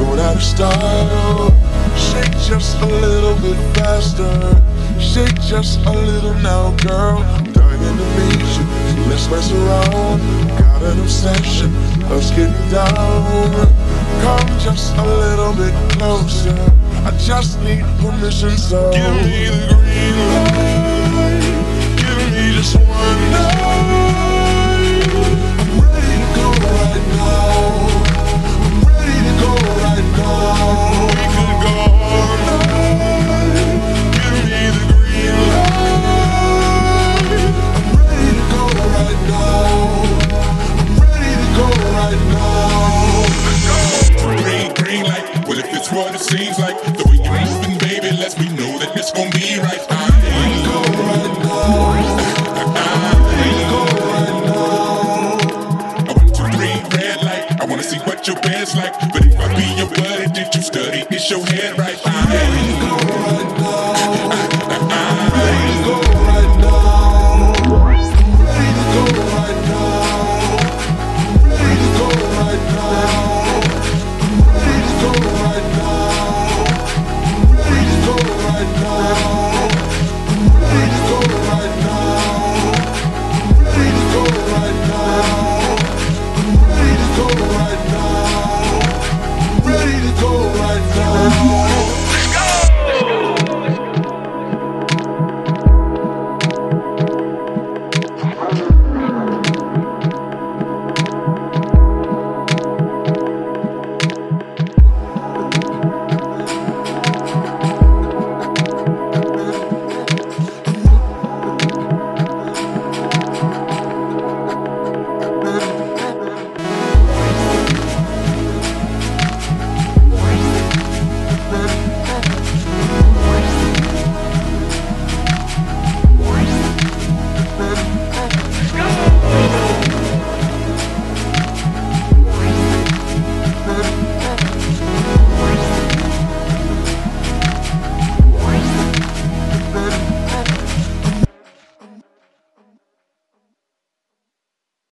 going out of style. Shake just a little bit faster, shake just a little now, girl. Dying to meet you, let's mess around. Got an obsession, us getting down. Come just a little bit closer. I just need permission, so give me the green light. what it seems like. The way you're moving, baby, lets me know that it's gonna be right. I ain't gonna run, no. I want to red light. I wanna see what your bed's like. But if I be your buddy, did you study? Is your head right? I ain't gonna run, no.